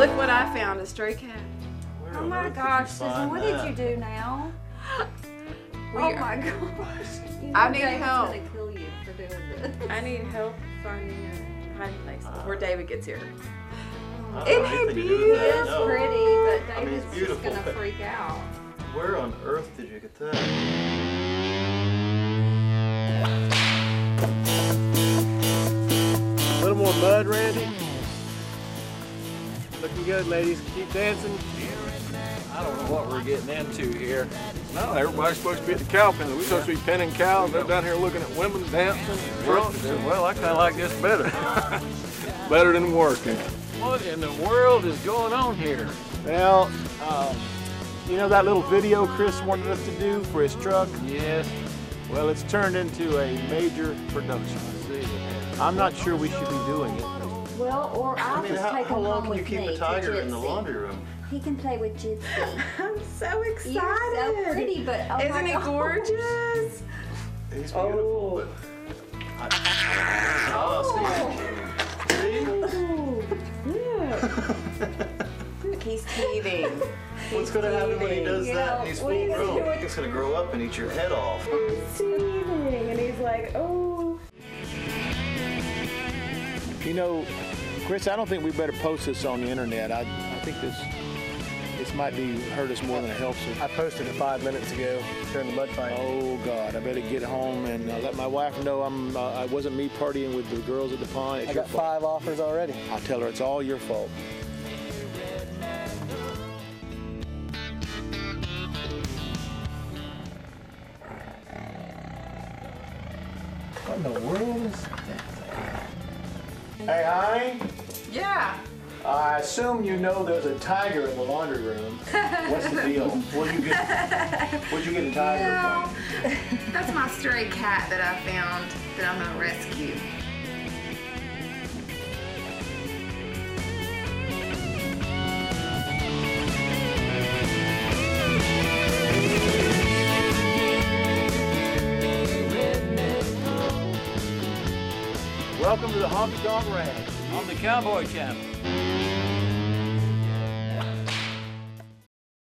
Look what I found, a stray cat. Where Oh my gosh, Susan, what that? did you do now? Oh we oh are- my gosh. You I know need David's help. gonna kill you for doing this. I need help finding a hiding place uh, before David gets here. I don't Isn't he anything to do with He that, is no. pretty, but I mean, David's just gonna freak out. Where on earth did you get that? A little more mud, Randy. Looking good, ladies. Keep dancing. I don't know what we're getting into here. No, everybody's supposed to be at the cow pen. We're supposed to be penning cows. They're down here looking at women dancing. Well, well I kind of like this better. better than working. What in the world is going on here? Well, um, you know that little video Chris wanted us to do for his truck? Yes, Well, it's turned into a major production. I'm not sure we should be doing it. Well, or I'll I mean, just how, take how him long home can you with keep me a to tiger in the Jitsi. laundry room? He can play with Jitsi. I'm so excited. You're so pretty, but oh Isn't my he gosh. gorgeous? He's Oh. beautiful, but. I, oh, see? He's teething. What's gonna happen when he does You that? know, and He's what are full you gonna do grown. with- He's gonna grow up and eat your head off. He's teething. And he's like, oh. You know, Chris, I don't think we better post this on the internet. I, I think this this might be hurt us more than it helps us. I posted it five minutes ago during the mud fight. Oh God, I better get home and uh, let my wife know I'm. Uh, I wasn't me partying with the girls at the pond. It's I got five offers already. I'll tell her it's all your fault. What in the world is Hey, honey. Yeah. I assume you know there's a tiger in the laundry room. What's the deal? Where'd you get? Where'd you get a tiger Well, from? that's my stray cat that I found that I'm gonna rescue. Welcome to the Honky Tonk Ranch. On the Cowboy Channel.